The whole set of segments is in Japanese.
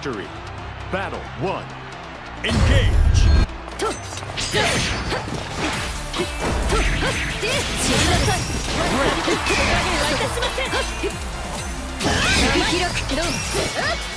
victory. Battle one. Engage. とっで死になさい我はいたしません開くどう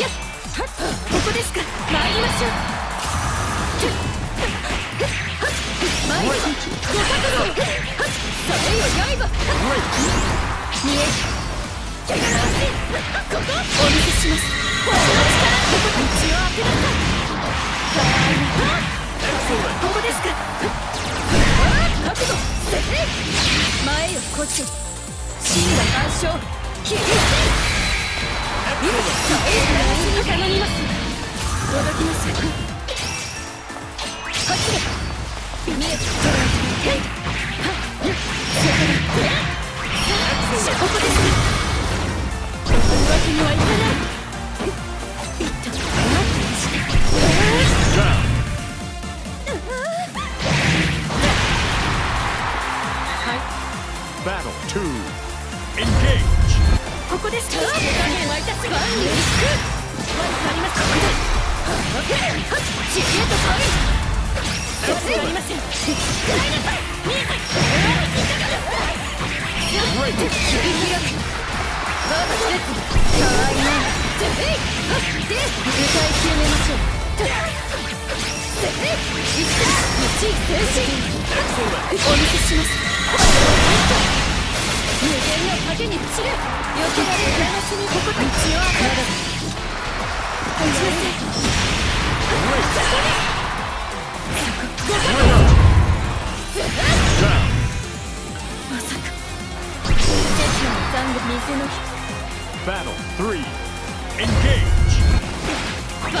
やっここですか参りましょう参りまご覚悟それよ刃見えここお見せしますここ道を開けなさいここですか覚悟前よこっ！ち真が干渉切り捨て今私に頼みます Battle two. Engage. ここですか加減はいた。すく悪くありますここだ知恵とパイ悪くありませんなさい見えないで具体決めましょう一一静止お見せします無限の影に散る避けられる話にここ道を開ける落ちなさいそこまさか敵の残で水の Battle three. Engage. バ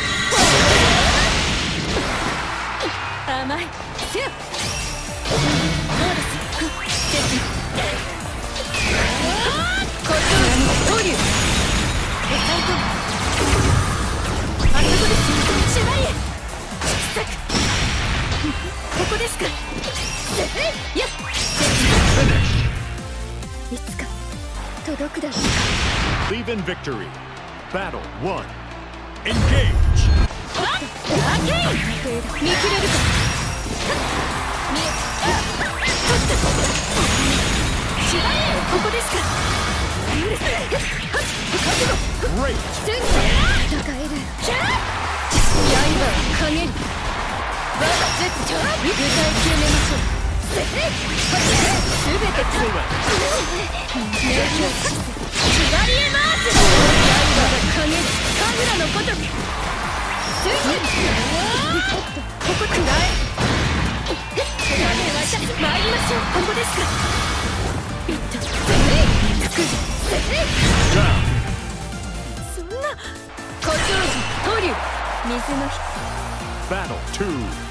ここですか.いつか届くだろう Leave in victory. Battle one. Engage. ここですか。許せ覚悟 Great. 術長具体決めましょうすべて勝つ名曲キラリエマークライバが影神楽のごとくついにここくらえ私参りましょうここですかビットスレイ福寺そんな小長寿トリュウ水の日 Battle 2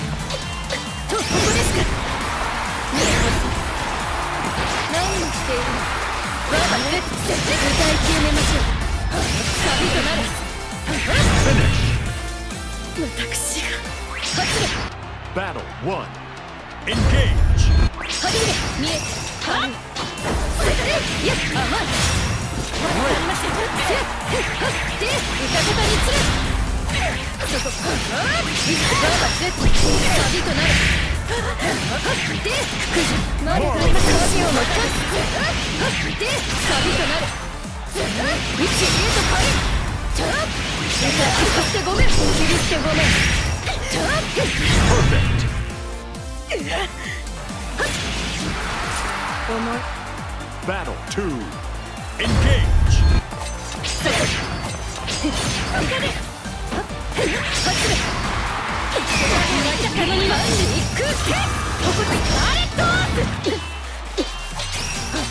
している我が濡れ絶対決めましょう旅となる Finish. 私が発令 Battle one. Engage. 初め見えはっい 寿一へと変えちょっ切ってごめん切り捨てごめんちょっ Perfect. 重い Battle two. Engage. いかね走れ頼みま